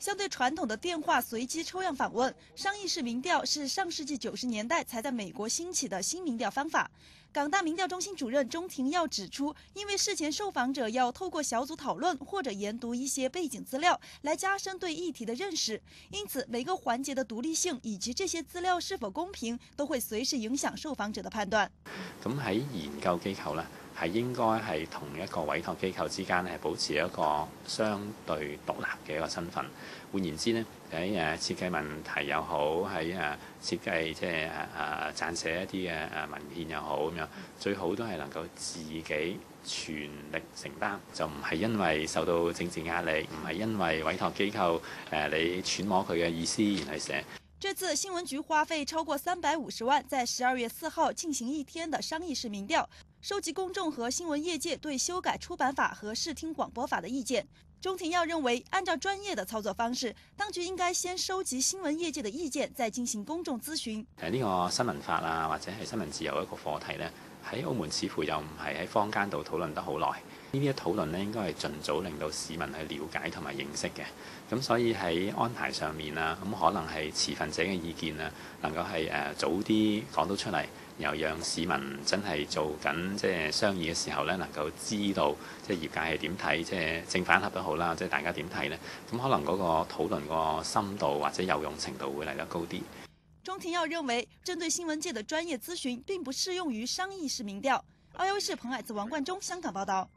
相对传统的电话随机抽样访问，商议式民调是上世纪九十年代才在美国兴起的新民调方法。港大民调中心主任钟庭耀指出，因为事前受访者要透过小组讨论或者研读一些背景资料来加深对议题的认识，因此每个环节的独立性以及这些资料是否公平，都会随时影响受访者的判断。咁喺研究機構咧，係應該係同一個委託機構之間咧，保持一個相對獨立嘅一個身份。換言之咧，喺誒設計問題又好，喺誒設計即係誒誒撰寫一啲嘅誒文獻又好咁樣，最好都係能夠自己全力承擔，就唔係因為受到政治壓力，唔係因為委託機構誒你揣摩佢嘅意思而去寫。这次新闻局花费超过三百五十万，在十二月四号进行一天的商议式民调，收集公众和新闻业界对修改出版法和视听广播法的意见。钟庭耀认为，按照专业的操作方式，当局应该先收集新闻业界的意见，再进行公众咨询。诶呢个新闻法啊，或者系新闻自由一个课题呢，喺澳门似乎又唔系喺坊间度讨论得好耐。呢啲討論咧，應該係盡早令到市民去了解同埋認識嘅。咁所以喺安排上面啊，咁可能係持份者嘅意見啊，能夠係誒早啲講到出嚟，然後讓市民真係做緊即係商議嘅時候咧，能夠知道即係業界係點睇，即係正反合都好啦，即係大家點睇咧？咁可能嗰個討論個深度或者有用程度會嚟得高啲。钟庭耀認為，針對新聞界的專業諮詢並不適用於商議式民調。澳優視彭矮子、王冠中香港報道。